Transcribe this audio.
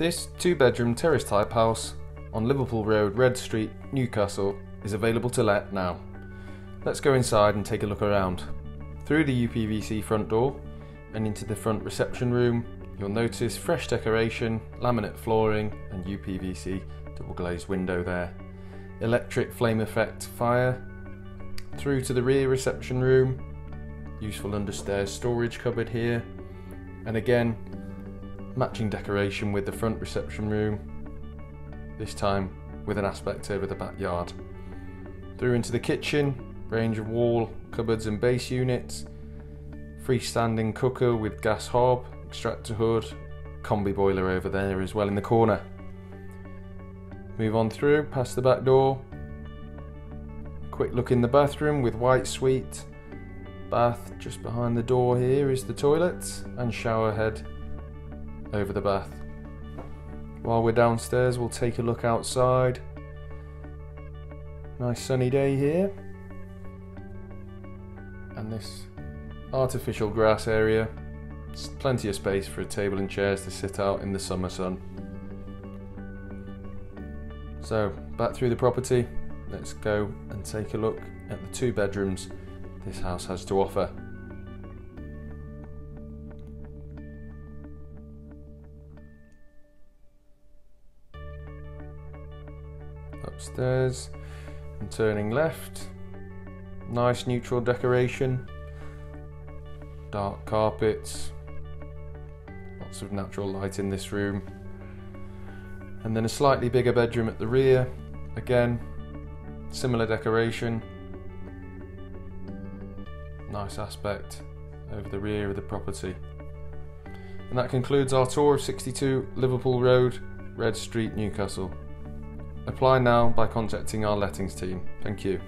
This two bedroom terrace type house on Liverpool Road, Red Street, Newcastle is available to let now. Let's go inside and take a look around. Through the UPVC front door and into the front reception room, you'll notice fresh decoration, laminate flooring, and UPVC double glazed window there. Electric flame effect fire. Through to the rear reception room, useful understairs storage cupboard here, and again, matching decoration with the front reception room, this time with an aspect over the backyard. Through into the kitchen, range of wall, cupboards, and base units, freestanding cooker with gas hob, extractor hood, combi boiler over there as well in the corner. Move on through, past the back door. Quick look in the bathroom with white suite. Bath just behind the door here is the toilet and shower head over the bath. While we're downstairs, we'll take a look outside. Nice sunny day here. And this artificial grass area. It's plenty of space for a table and chairs to sit out in the summer sun. So, back through the property, let's go and take a look at the two bedrooms this house has to offer. Upstairs and turning left. Nice neutral decoration. Dark carpets. Lots of natural light in this room. And then a slightly bigger bedroom at the rear. Again, similar decoration. Nice aspect over the rear of the property. And that concludes our tour of 62 Liverpool Road, Red Street, Newcastle. Apply now by contacting our lettings team. Thank you.